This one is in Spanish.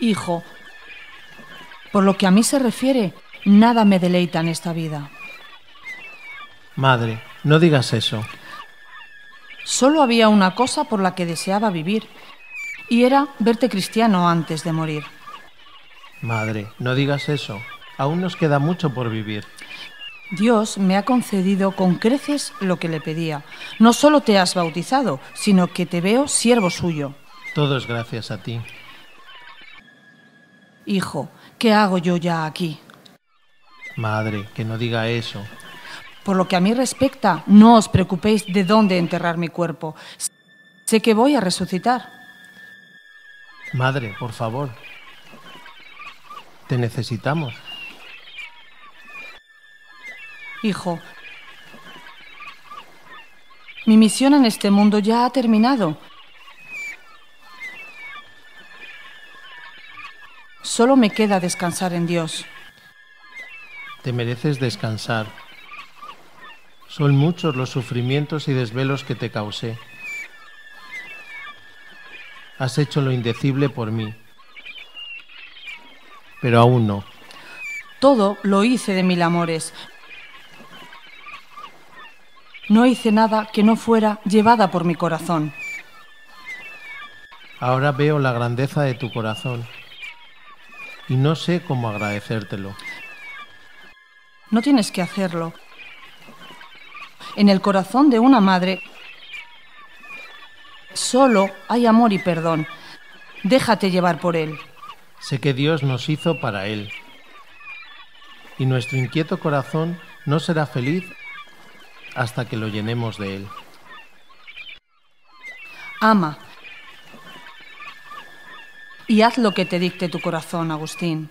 Hijo, por lo que a mí se refiere, nada me deleita en esta vida. Madre, no digas eso. Solo había una cosa por la que deseaba vivir, y era verte cristiano antes de morir. Madre, no digas eso. Aún nos queda mucho por vivir. Dios me ha concedido con creces lo que le pedía. No solo te has bautizado, sino que te veo siervo suyo. Todo es gracias a ti. Hijo, ¿qué hago yo ya aquí? Madre, que no diga eso. Por lo que a mí respecta, no os preocupéis de dónde enterrar mi cuerpo. Sé que voy a resucitar. Madre, por favor. Te necesitamos. Hijo, mi misión en este mundo ya ha terminado. Solo me queda descansar en Dios. Te mereces descansar. Son muchos los sufrimientos y desvelos que te causé. Has hecho lo indecible por mí, pero aún no. Todo lo hice de mil amores. No hice nada que no fuera llevada por mi corazón. Ahora veo la grandeza de tu corazón y no sé cómo agradecértelo. No tienes que hacerlo. En el corazón de una madre solo hay amor y perdón. Déjate llevar por él. Sé que Dios nos hizo para Él. Y nuestro inquieto corazón no será feliz hasta que lo llenemos de Él. Ama. Y haz lo que te dicte tu corazón, Agustín.